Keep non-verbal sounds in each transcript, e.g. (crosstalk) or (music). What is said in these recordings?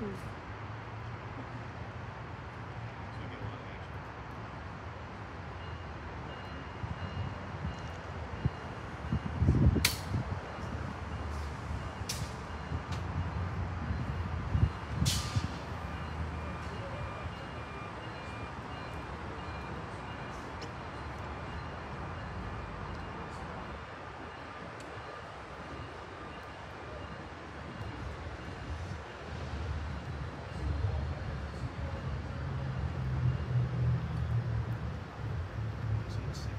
So you get a lot of action. So you see-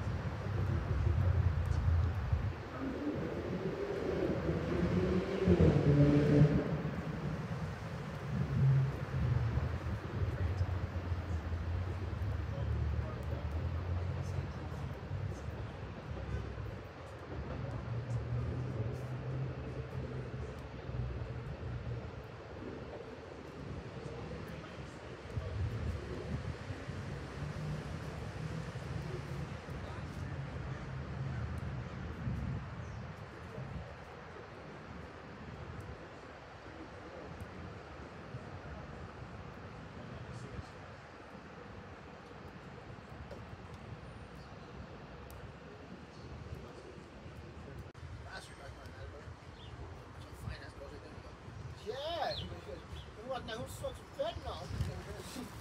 Yeah, he goes, we want to know who smokes fentanyl.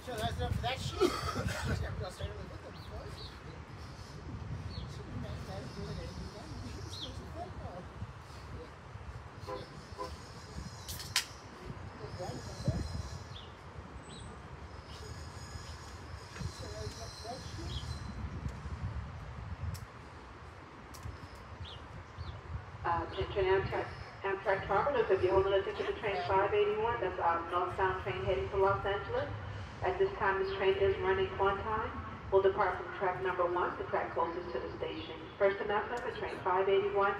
So that's enough for that shit. (coughs) I was saying, what the fuck? So we met that doing it. He. Uh, attention Amtrak, Amtrak travelers, if you're holding a ticket to train 581, that's our northbound train heading to Los Angeles. At this time, this train is running on time. Will depart from track number one, the track closest to the station. First announcement for train 581,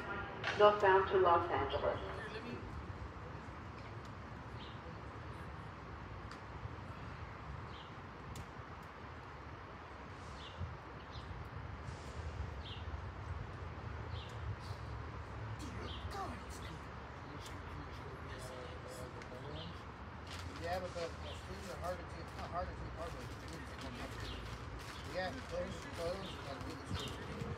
northbound to Los Angeles. Yeah, the, to not to hard to close, close, gotta do the.